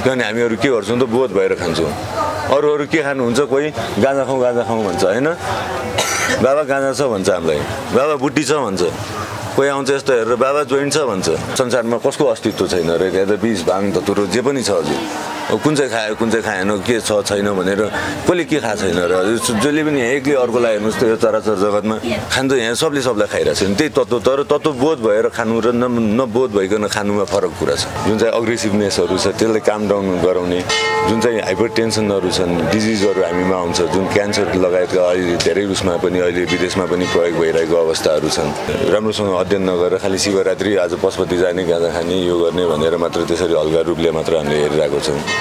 किनभने हामीहरू के गर्छौँ त बोध भएर खान्छौँ। अरू अरू के खानुहुन्छ कोही? गाँजा खाउँ गाँजा खाउँ भन्छ होइन? बाबा गाँजा छ भन्छ हामीलाई। बाबा बुट्टी छ भन्छ। कोही आउँछ यस्तो हेरेर बाबा जोइन्ट छ भन्छ। संसारमा कसको अस्तित्व छैन र? त्यहाँ त बिस भाङ धतुरो जे पनि छ हजुर। कुन चाहिँ खायो कुन चाहिँ खाएन के छ छैन भनेर कसले के खाएको छैन र जसले पनि एकले अर्कोलाई हेर्नुहोस् त यो चराचर जगतमा खान्छ यहाँ सबले सबलाई खाइरहेको छ। त्यही तत्त्व तर तत्त्व बोध भएर खानु र न नबोध भइकन खानुमा फरक कुरा छ। जुन चाहिँ अग्रेसिभनेसहरू छ त्यसलाई काम डाउन गराउने जुन चाहिँ हाइपर टेन्सनहरू छन् डिजिजहरू हामीमा आउँछ जुन क्यान्सर लगायतका अहिले धेरै उसमा पनि अहिले विदेशमा पनि प्रयोग भइरहेको अवस्थाहरू छन्। राम्रोसँग अध्ययन नगरेर खालि शिवरात्रि आज पशुपति जाने गाँजा खाने यो गर्ने भनेर मात्र त्यसरी हल्का रूपले मात्र हामीले हेरिरहेको छौँ।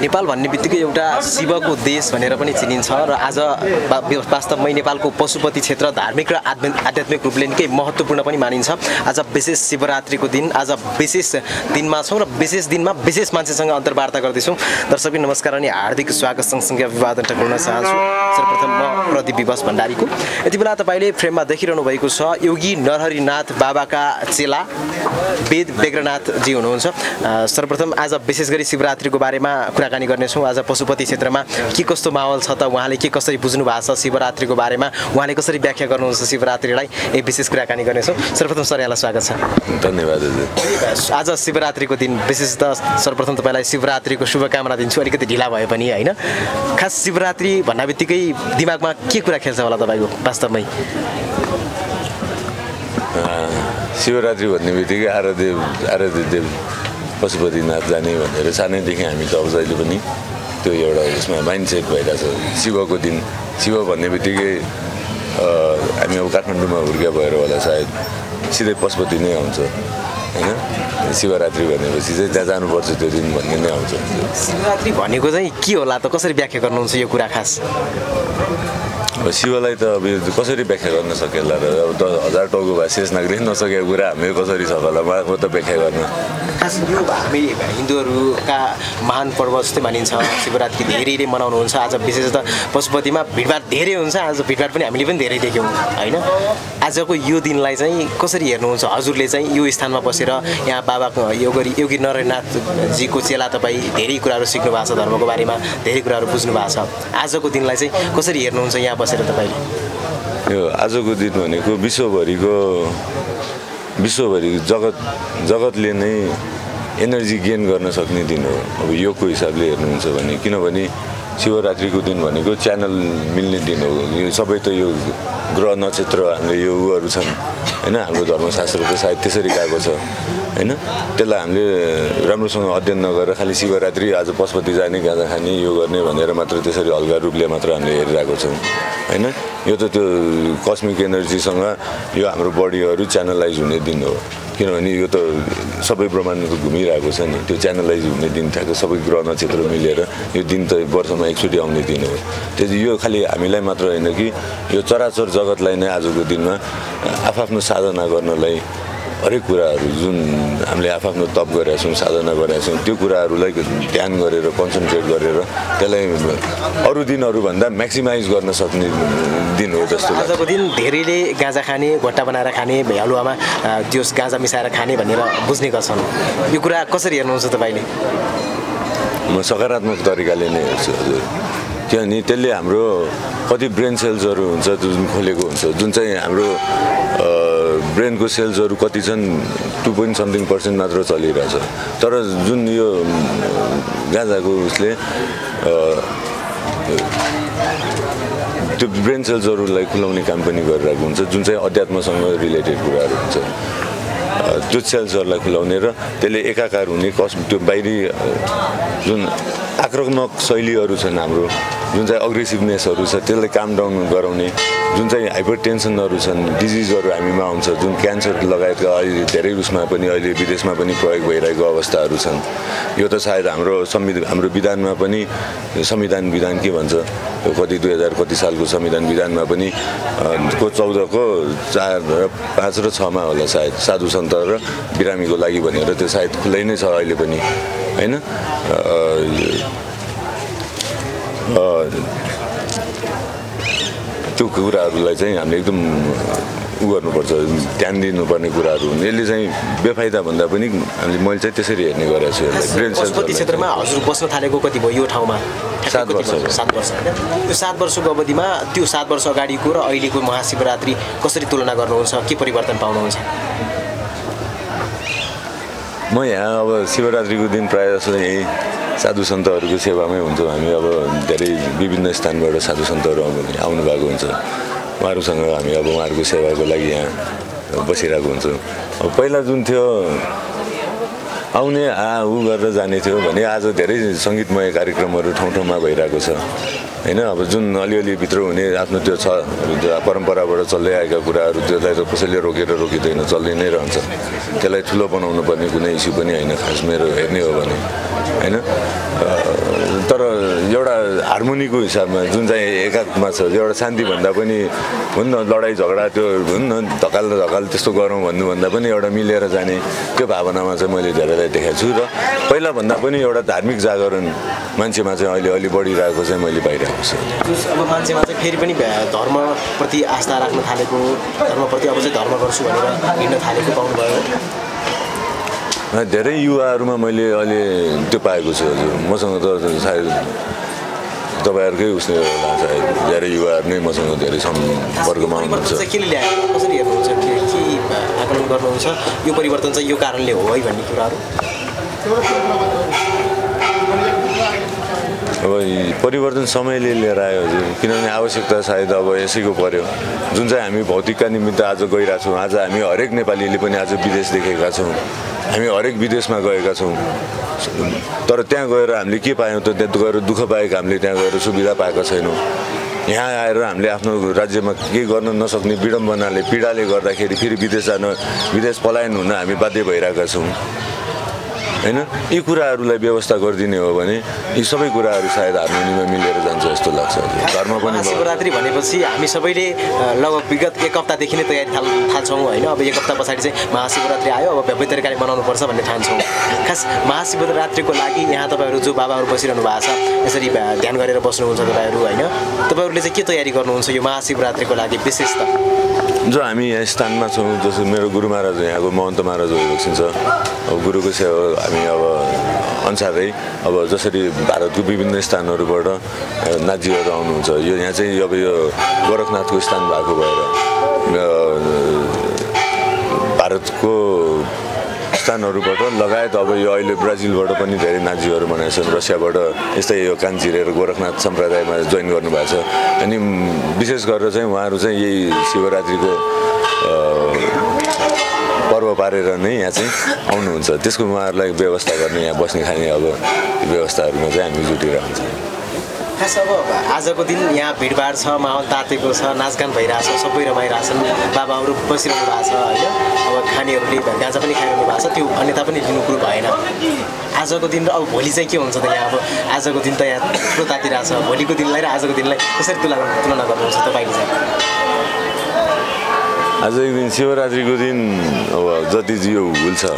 नेपाल भन्ने बित्तिकै एउटा शिवको देश भनेर पनि चिनिन्छ र आज वास्तवमै नेपालको पशुपति क्षेत्र धार्मिक र आध्या- आध्यात्मिक रूपले निकै महत्त्वपूर्ण पनि मानिन्छ। आज विशेष शिवरात्रिको दिन आज विशेष दिनमा छौँ र विशेष दिनमा विशेष मान्छेसँग अन्तर्वार्ता गर्दैछौँ। दर्शक नमस्कार अनि हार्दिक स्वागत सँगसँगै अभिवादन टक्राउन चाहन्छु। सर्वप्रथम म प्रदीप विवश भण्डारीको। यति बेला तपाईँले फ्रेममा देखिरहनु भएको छ योगी नरहरिनाथ बाबाका चेला वेद बेग्रनाथजी हुनुहुन्छ। सर्वप्रथम आज विशेष गरी शिवरात्रिको बारेमा कुराकानी गर्नेछौँ आज पशुपति क्षेत्रमा। के कस्तो माहौल छ त? उहाँले के कसरी बुझ्नु भएको छ शिवरात्रिको बारेमा? उहाँले कसरी व्याख्या गर्नुहुन्छ शिवरात्रिलाई? एक विशेष कुराकानी गर्नेछौँ। सर्वप्रथम सर यहाँलाई स्वागत छ। धन्यवाद आज शिवरात्रिको दिन विशेष त सर्वप्रथम तपाईँलाई शिवरात्रिको शुभकामना दिन्छु। अलिकति ढिला भए पनि होइन? खास शिवरात्रि भन्ने बित्तिकै दिमागमा के कुरा खेल्छ होला तपाईँको वास्तवमै? शिवरात्रि भन्ने बित्तिकै आरादेव आराध्य देव। पशुपतिनाथ जाने भनेर सानैदेखि हामी त अब जहिले पनि त्यो एउटा उसमा माइन्डसेट भइरहेछ शिवको दिन शिव भन्ने बित्तिकै हामी अब काठमाडौँमा हुर्किया भएर होला सायद सिधै पशुपति नै आउँछ होइन? शिवरात्रि भनेपछि चाहिँ त्यहाँ जानुपर्छ त्यो दिन भन्ने नै आउँछ। शिवरात्रि भनेको चाहिँ के होला त? कसरी व्याख्या गर्नुहुन्छ यो कुरा खास? शिवलाई त अब कसरी व्याख्या गर्न सकेला र अब त हजार टाउको भए शेष नागरिक नसकेको कुरा हामीले कसरी सकला म म त व्याख्या गर्न। यो हामी हिन्दूहरूका महान पर्व जस्तै मानिन्छ। शिवरात्रि धेरैले मनाउनुहुन्छ। आज विशेष त पशुपतिमा भिडभाड धेरै हुन्छ। आज भिडभाड पनि हामीले पनि धेरै देख्यौँ होइन? आजको यो दिनलाई चाहिँ कसरी हेर्नुहुन्छ? हजुरले चाहिँ यो स्थानमा बसेर यहाँ बाबाको योगी योगी नरनाथजीको चेला तपाईँ धेरै कुराहरू सिक्नु भएको छ धर्मको बारेमा धेरै कुराहरू बुझ्नु भएको छ। आजको दिनलाई चाहिँ कसरी हेर्नुहुन्छ यहाँ तपाईँले? यो आजको दिन भनेको विश्वभरिको विश्वभरि जगत जगतले नै एनर्जी गेन गर्न सक्ने दिन हो। अब योगको हिसाबले हेर्नुहुन्छ भने किनभने शिवरात्रिको दिन भनेको च्यानल मिल्ने दिन हो। यो सबै त यो ग्रह नक्षत्र हाम्रो यो उहरू छन्। होइन हाम्रो धर्मशास्त्र त सायद त्यसरी गएको छ। होइन त्यसलाई हामीले राम्रोसँग अध्ययन नगरेर खालि शिवरात्रि आज पशुपति जाने गाँजा खाने यो गर्ने भनेर मात्र त्यसरी हल्का रूपले मात्र हामीले हेरिरहेको छौँ। होइन यो त त्यो कस्मिक एनर्जीसँग यो हाम्रो बडीहरू च्यानलाइज हुने दिन हो। किनभने यो त सबै ब्रह्माण्ड त घुमिरहेको छ नि। त्यो च्यानलाइज हुने दिन ठ्याक्क सबै ग्रह नक्षत्र मिलेर यो दिन त वर्षमा एकचोटि आउने दिन हो। त्यो यो खालि हामीलाई मात्र होइन कि यो चराचर जगतलाई नै आजको दिनमा आफ्नो साधना गर्नलाई हरेक कुराहरू जुन हामीले आफ्नो तप गरेका छौँ साधना गरेका छौँ त्यो कुराहरूलाई ध्यान गरेर कन्सन्ट्रेट गरेर त्यसलाई अरू दिनहरूभन्दा म्याक्सिमाइज गर्न सक्ने दिन हो जस्तो आजको दिन धेरैले गाँजा खाने घोट्टा बनाएर खाने हलुवामा अ, त्यो गाँजा मिसाएर खाने भनेर बुझ्ने गर्छन्। यो कुरा कसरी हेर्नुहुन्छ तपाईँले? म सकारात्मक तरिकाले नै हेर्छु हजुर। किनभने त्यसले हाम्रो कति ब्रेन सेल्सहरू हुन्छ जुन खोलेको हुन्छ जुन चाहिँ हाम्रो ब्रेनको सेल्सहरू कति छन् टु पोइन्ट समथिङ पर्सेन्ट मात्र चलिरहेछ। तर जुन यो गाँजाको उसले त्यो ब्रेन सेल्सहरूलाई खुलाउने काम पनि गरिरहेको हुन्छ जुन चाहिँ अध्यात्मसँग रिलेटेड कुराहरू हुन्छ। त्यो सेल्सहरूलाई खुलाउने र त्यसले एकाकार हुने कस त्यो बाहिरी जुन आक्रामक शैलीहरू छन् हाम्रो जुन चाहिँ अग्रेसिभनेसहरू छ त्यसलाई काम डाउन गराउने जुन चाहिँ हाइपर टेन्सनहरू छन् डिजिजहरू हामीमा आउँछ जुन क्यान्सर लगायतका अहिले धेरै उसमा पनि अहिले विदेशमा पनि प्रयोग भइरहेको अवस्थाहरू छन्। यो त सायद हाम्रो संविधान हाम्रो विधानमा पनि संविधान विधान के भन्छ कति दुई हजार कति सालको संविधान विधानमा पनि को चौधको चार र पाँच र छमा होला सायद साधु सन्त र बिरामीको लागि भनेर त्यो सायद खुलै नै छ अहिले पनि होइन? त्यो कुराहरूलाई चाहिँ हामीले एकदम उ गर्नुपर्छ ध्यान दिनुपर्ने कुराहरू हुन्। यसले चाहिँ बेफाइदा भन्दा पनि हामीले मैले चाहिँ त्यसरी हेर्ने गरेको छु यसलाई। ब्रेन क्षेत्रमा हजुर बस्न थालेको कति भयो यो ठाउँमा? सात वर्ष। सात वर्ष होइन? त्यो सात वर्षको अवधिमा त्यो सात वर्ष अगाडिको र अहिलेको महाशिवरात्रि कसरी तुलना गर्नुहुन्छ? के परिवर्तन पाउनुहुन्छ? म यहाँ अब शिवरात्रिको दिन प्रायः जस्तो यहीँ साधु सन्तहरूको सेवामै हुन्छौँ हामी। अब धेरै विभिन्न स्थानबाट साधु सन्तहरू आउनु भएको हुन्छ। उहाँहरूसँग हामी अब उहाँहरूको सेवाको लागि यहाँ बसिरहेको हुन्छौँ। अब पहिला जुन थियो आउने आ ऊ गरेर जाने थियो भने आज धेरै सङ्गीतमय कार्यक्रमहरू ठाउँ ठाउँमा भइरहेको छ। होइन अब जुन अलिअलि भित्र हुने आफ्नो त्यो छ परम्पराबाट चल्दै आएका कुराहरू त्यसलाई त कसैले रोकेर रोकिँदैन चल्दै नै रहन्छ। त्यसलाई ठुलो बनाउनु पर्ने कुनै इस्यु पनि होइन खास मेरो हेर्ने हो भने। होइन? तर एउटा हार्मोनीको हिसाबमा जुन चाहिँ एकात्मा छ एउटा शान्ति भन्दा पनि हुन्न लडाइँ झगडा त्यो हुन्न धकाल धकाल त्यस्तो गरौँ भन्नुभन्दा पनि एउटा मिलेर जाने त्यो भावनामा चाहिँ मैले धेरैलाई देखाएको छु र पहिलाभन्दा पनि एउटा धार्मिक जागरण मान्छेमा चाहिँ अहिले अलि बढिरहेको चाहिँ मैले पाइरहेको छु। अब मान्छेमा चाहिँ फेरि पनि धर्मप्रति आस्था राख्न थालेको धर्मप्रति अब चाहिँ धर्म गर्छु भनेर हिँड्न थालेको पाउनुभयो। धेरै युवाहरूमा मैले अहिले त्यो पाएको छु हजुर। मसँग त सायद तपाईँहरूकै उसले होला सायद धेरै युवाहरू नै मसँग धेरै सम्पर्कमा हुनुहुन्छ गर्नुहुन्छ? यो परिवर्तन चाहिँ यो कारणले हो है भन्ने कुराहरू? अब परिवर्तन समयले लिएर आयो हजुर। किनभने आवश्यकता सायद अब यसैको पर्यो। जुन चाहिँ हामी भौतिकका निमित्त आज गइरहेछौँ आज हामी हरेक नेपालीले पनि आज विदेश देखेका छौँ। हामी हरेक विदेशमा गएका छौँ। तर त्यहाँ गएर हामीले के पायौँ त? त्यहाँ गएर दुःख पाएका हामीले त्यहाँ गएर सुविधा पाएका छैनौँ। यहाँ आएर हामीले आफ्नो राज्यमा के गर्न नसक्ने विडम्बनाले पीडाले गर्दाखेरि फेरि विदेश जान विदेश पलायन हुन हामी बाध्य भइरहेका छौँ। होइन? यी कुराहरूलाई व्यवस्था गरिदिने हो भने यी सबै कुराहरू सायद हार्मोनीमा मिलेर जान्छ जस्तो लाग्छ। धर्म पनि भयो। महाशिवरात्रि भनेपछि हामी सबैले लगभग विगत एक हप्तादेखि नै तयारी थाल थाल्छौँ होइन? अब एक हप्ता पछाडि चाहिँ महाशिवरात्रि आयो अब भव्य तरिकाले मनाउनुपर्छ भन्ने ठान्छौँ। खास महाशिवरात्रिको लागि यहाँ तपाईँहरू जो बाबाहरू बसिरहनु भएको छ यसरी ध्यान गरेर बस्नुहुन्छ तपाईँहरू होइन? तपाईँहरूले चाहिँ के तयारी गर्नुहुन्छ यो महाशिवरात्रिको लागि विशेष त? जो हामी यहाँ स्थानमा छौँ जस्तो मेरो गुरु महाराज यहाँको महन्त महाराज भइबक्सिन्छ अब गुरुको सेवा हामी अब अनुसारै अब जसरी भारतको विभिन्न स्थानहरूबाट नाजीहरू आउनुहुन्छ। यो यहाँ चाहिँ अब यो गोरखनाथको स्थान भएको भएर भारतको स्थानहरूबाट लगायत अब यो अहिले ब्राजिलबाट पनि धेरै नाजीहरू बनाएका छन् रसियाबाट यस्तै यो कान्छिरेर गोरखनाथ सम्प्रदायमा जोइन गर्नुभएको छ। अनि विशेष गरेर चाहिँ उहाँहरू चाहिँ यही शिवरात्रिको पर्व पारेर नै यहाँ चाहिँ आउनुहुन्छ। त्यसको उहाँहरूलाई व्यवस्था गर्ने यहाँ बस्ने खाने अब व्यवस्थाहरूमा चाहिँ हामी जुटिरहन्छौँ खास अब आजको दिन यहाँ भिडभाड छ माहौल तातेको छ नाचगान भइरहेछ सबै रमाइरहेछन्। बाबाहरू बसिरहनु भएको छ होइन? अब खानेहरूले गाँजा पनि खाइरहनु भएको छ त्यो अन्यथा पनि लिनु कुरो भएन। आजको दिन र अब भोलि चाहिँ के हुन्छ त यहाँ अब आजको दिन त यहाँ ठुलो तातिरहेछ भोलिको दिनलाई र आजको दिनलाई कसरी तुलना तुलना गर्नुहुन्छ तपाईँले चाहिँ? आजको दिन शिवरात्रिको दिन अब जति यो हुल छ।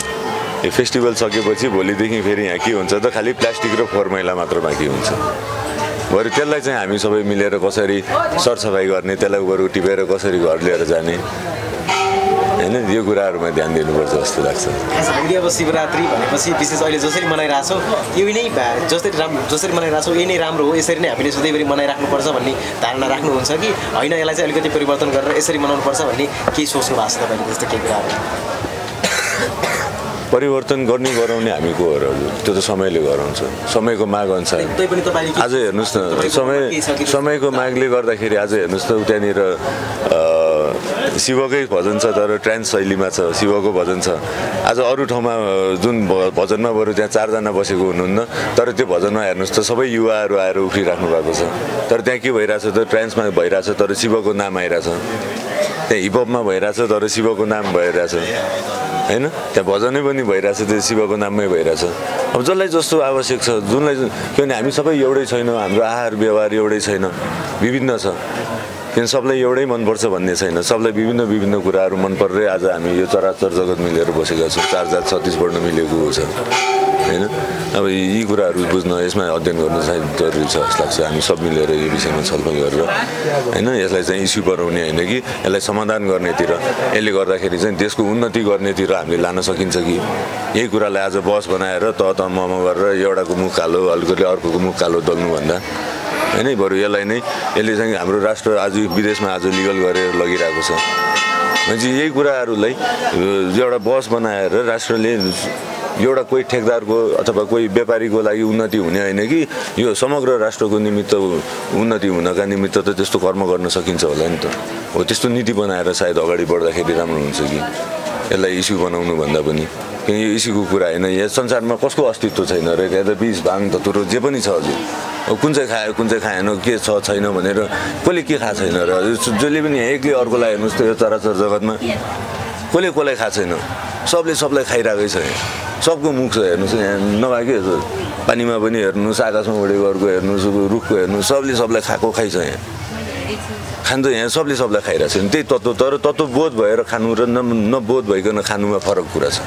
यो फेस्टिभल सकेपछि भोलिदेखि फेरि यहाँ के हुन्छ त खालि प्लास्टिक र फोहोर मैला मात्र बाँकी हुन्छ। बरु त्यसलाई चाहिँ हामी सबै मिलेर कसरी सरसफाइ गर्ने त्यसलाई बरु टिपेर कसरी घर लिएर जाने होइन? यो कुराहरूमा ध्यान दिनुपर्छ जस्तो लाग्छ। हामीले अब शिवरात्रि भनेपछि विशेष अहिले जसरी मनाइरहेछौँ यही नै जसरी राम जसरी मनाइरहेछौँ यही नै राम्रो हो। यसरी नै हामीले सधैँभरि मनाइराख्नुपर्छ भन्ने धारणा राख्नुहुन्छ कि? होइन यसलाई चाहिँ अलिकति परिवर्तन गरेर यसरी मनाउनुपर्छ भन्ने केही सोच्नु भएको छ तपाईँले त्यस्तो केही कुराहरू? परिवर्तन गर्ने गराउने हामी को हो। र त्यो त समयले गराउँछ। समयको माग अनुसार। आज हेर्नुहोस् न समय छ समयको मागले गर्दाखेरि आज हेर्नुहोस् त त्यहाँनिर शिवकै भजन छ तर ट्रान्स शैलीमा छ शिवको भजन छ। आज अरू ठाउँमा जुन भजनमा बरु त्यहाँ चारजना बसेको हुनुहुन्न तर त्यो भजनमा हेर्नुहोस् त सबै युवाहरू आएर उफ्रिराख्नु भएको छ। तर त्यहाँ के भइरहेछ त ट्रान्समा भइरहेछ तर शिवको नाम आइरहेछ। त्यहाँ हिपहपमा भइरहेछ तर शिवको नाम भइरहेछ। होइन? त्यहाँ भजनै पनि भइरहेछ त्यो शिवको नाममै भइरहेछ। अब जसलाई जस्तो आवश्यक छ जुनलाई किनभने हामी सबै एउटै छैनौँ हाम्रो आहार व्यवहार एउटै छैन विभिन्न छ। किन सबलाई एउटै मनपर्छ भन्ने छैन। सबलाई विभिन्न विभिन्न कुराहरू मन परेरै आज हामी यो चराचर जगत मिलेर बसेका छौँ। चार जात छत्तिस वर्ण मिलेको छ। होइन? अब यी कुराहरू बुझ्न यसमा अध्ययन गर्न चाहिँ जरुरी छ जस्तो लाग्छ। हामी सब मिलेर यो विषयमा छलफल गरेर होइन? यसलाई चाहिँ इस्यु बनाउने होइन कि? यसलाई समाधान गर्नेतिर यसले गर्दाखेरि चाहिँ देशको उन्नति गर्नेतिर हामीले लान सकिन्छ कि? यही कुरालाई आज बस बनाएर त गरेर एउटाको मुख कालो अलिकति अर्कोको मुख कालो दल्नुभन्दा होइन बरु यसलाई नै यसले चाहिँ हाम्रो राष्ट्र आज विदेशमा आज लिगल गरेर लगिरहेको छ। भनेपछि यही कुराहरूलाई एउटा बस बनाएर राष्ट्रले एउटा कोही ठेकदारको अथवा कोही व्यापारीको लागि उन्नति हुने होइन कि यो समग्र राष्ट्रको निमित्त उन्नति हुनका निमित्त त त्यस्तो कर्म गर्न सकिन्छ होला नि त। हो त्यस्तो नीति बनाएर सायद अगाडि बढ्दाखेरि राम्रो हुन्छ कि। यसलाई इस्यु बनाउनु भन्दा पनि। यो इस्युको कुरा होइन। यहाँ संसारमा कसको अस्तित्व छैन र यहाँ त बिस भाङ धतुरो जे पनि छ हजुर। कुन चाहिँ खायो कुन चाहिँ खाएन के छ छैन भनेर कसले के खाएको छैन र जसले पनि एकले अर्कोलाई हेर्नुहोस् त यो चराचर जगतमा कसले कसलाई खाएको छैन? सबले सबलाई खाइरहेकै छ यहाँ। सबको मुख छ हेर्नुहोस् यहाँ नभए के छ पानीमा पनि हेर्नुहोस् आकाशमा उडेको अर्को हेर्नुहोस् रुखको हेर्नुहोस् सबले सबलाई खाएको खाइ छ यहाँ। खान्छ यहाँ सबले सबलाई खाइरहेको छ त्यही तत्त्व तर तत्त्व बोध भएर खानु र न नबोध भइकन खानुमा फरक कुरा छ।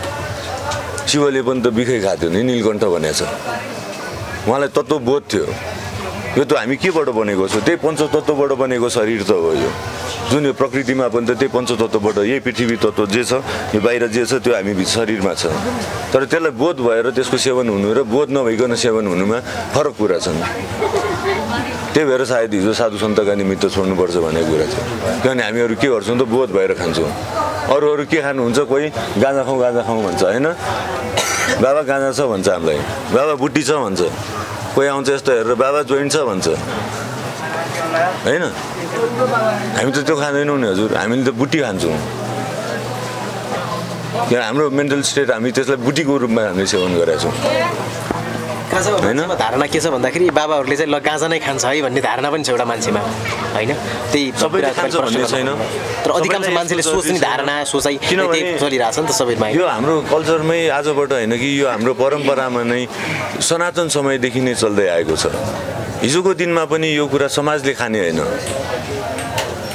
शिवले पनि त बिखै खाएको थियो नि नीलकण्ठ भनेको छ उहाँलाई तत्त्व बोध थियो। यो त हामी केबाट बनेको छौँ? त्यही पञ्चतत्त्वबाट बनेको शरीर त हो यो। जुन यो प्रकृतिमा पनि त त्यही पञ्चतत्त्वबाट यही पृथ्वी तत्त्व जे छ यो बाहिर जे छ त्यो हामी शरीरमा छ। तर त्यसलाई बोध भएर त्यसको सेवन हुनु र बोध नभइकन सेवन हुनुमा फरक कुरा छन्। त्यही भएर सायद हिजो साधु सन्तका निमित्त छोड्नुपर्छ भन्ने कुरा छ किनभने हामीहरू के गर्छौँ त बोध भएर खान्छौँ। अरू अरू के खानुहुन्छ कोही गाँजा खाउँ गाँजा खाउँ भन्छ होइन? बाबा गाँजा छ भन्छ हामीलाई। बाबा बुट्टी छ भन्छ। कोही आउँछ यस्तो हेरेर बाबा जोइन्ट छ भन्छ। होइन? हामी त त्यो खाँदैनौँ नि हजुर। हामीले त बुट्टी खान्छौँ। किन हाम्रो मेन्टल स्टेट हामी त्यसलाई बुटीको रूपमा हामीले सेवन गरेका छौँ। होइन? धारणा के छ भन्दाखेरि बाबाहरूले चाहिँ ल गाँजा नै खान्छ है भन्ने धारणा पनि छ एउटा मान्छेमा होइन त्यही भन्ने छैन। तर अधिकांश मान्छेले सोच्ने। धारणा सोचाइ चलिरहेछ नि त सबैमा यो हाम्रो कल्चरमै आजबाट होइन कि यो हाम्रो परम्परामा नै सनातन समयदेखि नै चल्दै आएको छ हिजोको दिनमा पनि यो कुरा समाजले खाने होइन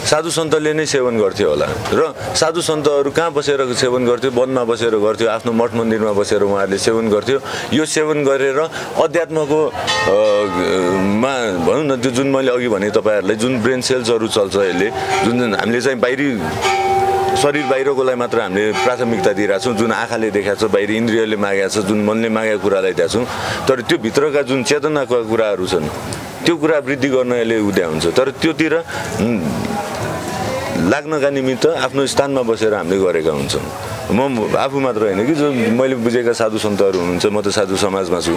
साधु सन्तले नै सेवन गर्थ्यो होला। र साधु सन्तहरू कहाँ बसेर सेवन गर्थ्यो? वनमा बसेर गर्थ्यो आफ्नो मठ मन्दिरमा बसेर उहाँहरूले सेवन गर्थ्यो। यो सेवन गरेर अध्यात्मको मा भनौँ न त्यो जुन मैले अघि भने तपाईँहरूलाई जुन ब्रेन सेल्सहरू चल्छ यसले जुन जुन हामीले चाहिँ बाहिरी शरीर बाहिरकोलाई मात्र हामीले प्राथमिकता दिइरहेको छौँ जुन आँखाले देखाएको छ बाहिरी इन्द्रियले मागेको छ जुन मनले मागेको कुरालाई दिएको छौँ। तर त्यो भित्रका जुन चेतनाका कुराहरू छन् त्यो कुरा वृद्धि गर्न यसले उद्या हुन्छ। तर त्योतिर लाग्नका निमित्त आफ्नो स्थानमा बसेर हामीले गरेका हुन्छौँ। म आफू मात्र होइन कि जो मैले बुझेका साधु सन्तहरू हुनुहुन्छ म त साधु समाजमा छु।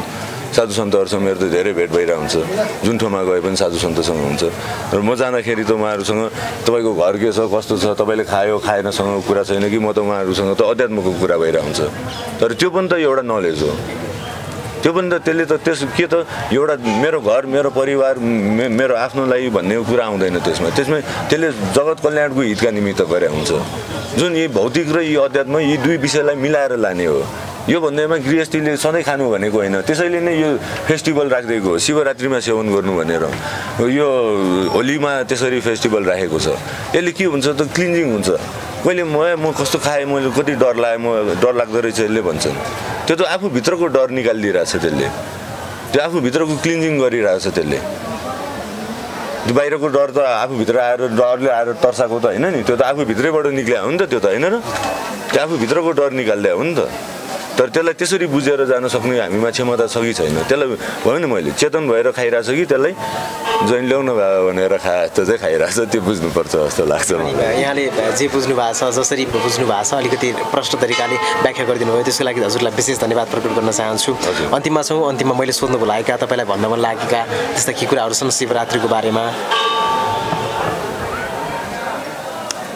साधु सन्तहरूसँग मेरो त धेरै भेट भइरहेको हुन्छ जुन ठाउँमा गए पनि साधु सन्तसँग हुन्छ। र म जाँदाखेरि त उहाँहरूसँग तपाईँको घर के छ कस्तो छ तपाईँले खायो खाएनसँग कुरा छैन कि? म त उहाँहरूसँग त अध्यात्मको कुरा भइरहेको हुन्छ तर त्यो पनि त एउटा नलेज हो। त्यो पनि त त्यसले त त्यस के त एउटा मेरो घर मेरो परिवार मेरो आफ्नो लागि भन्ने कुरा आउँदैन त्यसमा। त्यसमा त्यसले जगत कल्याणको हितका निमित्त गरे हुन्छ। जुन यी भौतिक र यी अध्यात्म यी दुई विषयलाई मिलाएर लाने हो। यो भन्दैमा गृहस्थीले सधैँ खानु भनेको होइन। त्यसैले नै यो फेस्टिभल राखिदिएको हो। शिवरात्रिमा सेवन गर्नु भनेर। यो होलीमा त्यसरी फेस्टिभल राखेको छ। यसले के हुन्छ त क्लिन्जिङ हुन्छ। मैले म म कस्तो खाएँ मैले कति डर लाग्यो म डर लाग्दो रहेछ यसले भन्छन्। त्यो त आफूभित्रको डर निकालिदिइरहेछ त्यसले। त्यो आफूभित्रको क्लिन्जिङ गरिरहेछ त्यसले। त्यो बाहिरको डर त आफूभित्र आएर डरले आएर तर्साएको त होइन नि। त्यो त आफूभित्रैबाट निक्ल्या हो नि त त्यो त होइन र? त्यो आफूभित्रको डर निकालिदिया हो नि त। तर त्यसलाई त्यसरी बुझेर जान सक्ने हामीमा क्षमता छ कि छैन? त्यसलाई भयो नि मैले चेतन भएर खाइरहेको छु कि त्यसलाई? जोइन ल्याउन भयो भनेर खा जस्तो चाहिँ खाइरहेको छ त्यो बुझ्नुपर्छ जस्तो लाग्छ मलाई। यहाँले जे बुझ्नु भएको छ जसरी बुझ्नु भएको छ अलिकति प्रष्ट तरिकाले व्याख्या गरिदिनु भयो त्यसको लागि हजुरलाई विशेष धन्यवाद प्रकट गर्न चाहन्छु। अन्तिममा छौँ अन्तिममा मैले सोध्नु लागेका तपाईँलाई भन्न मन लागेका त्यस्ता के कुराहरू छन् शिवरात्रिको बारेमा?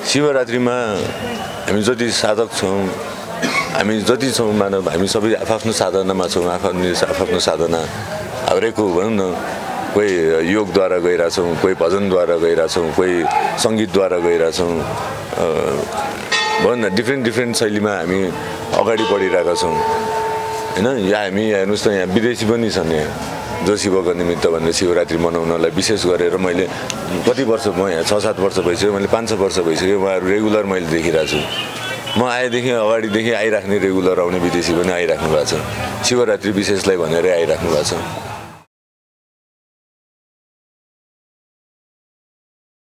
शिवरात्रिमा हामी जति साधक छौँ हामी जति छौँ मानव हामी सबै आफ्नो साधनामा छौँ आफ्नो आफ्नो साधना। हरेकको भनौँ न कोही योगद्वारा गइरहेछौँ कोही भजनद्वारा गइरहेछौँ कोही सङ्गीतद्वारा गइरहेछौँ भनौँ न डिफ्रेन्ट डिफ्रेन्ट शैलीमा हामी अगाडि बढिरहेका छौँ। होइन? यहाँ हामी हेर्नुहोस् त यहाँ विदेशी पनि छन् यहाँ। जो शिवको निमित्त भनेर शिवरात्रि मनाउनलाई विशेष गरेर मैले कति वर्ष म यहाँ छ सात वर्ष भइसक्यो मैले पाँच छ वर्ष भइसक्यो उहाँहरू रेगुलर मैले देखिरहेको छु। म आएदेखि अगाडिदेखि आइराख्ने रेगुलर आउने विदेशी पनि आइराख्नु भएको छ। शिवरात्रि विशेषलाई भनेरै आइराख्नु भएको छ।